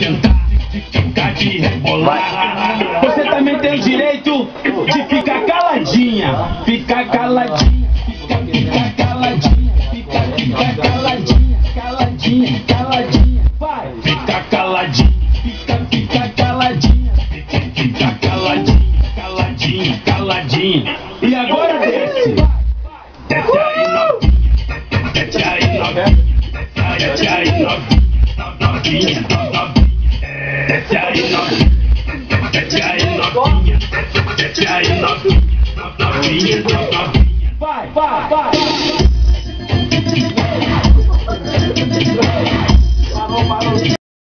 sentar, de de rebolar. Você também tem o direito de ficar caladinha. Ficar caladinha, ficar, caladinha, ficar, caladinha, caladinha, caladinha. Vai, ficar caladinha, ficar, ficar caladinha, ficar, ficar caladinha, caladinha, caladinha. E agora desce. Desce aí novinha, desce aí novinha. Desce aí novinha, desce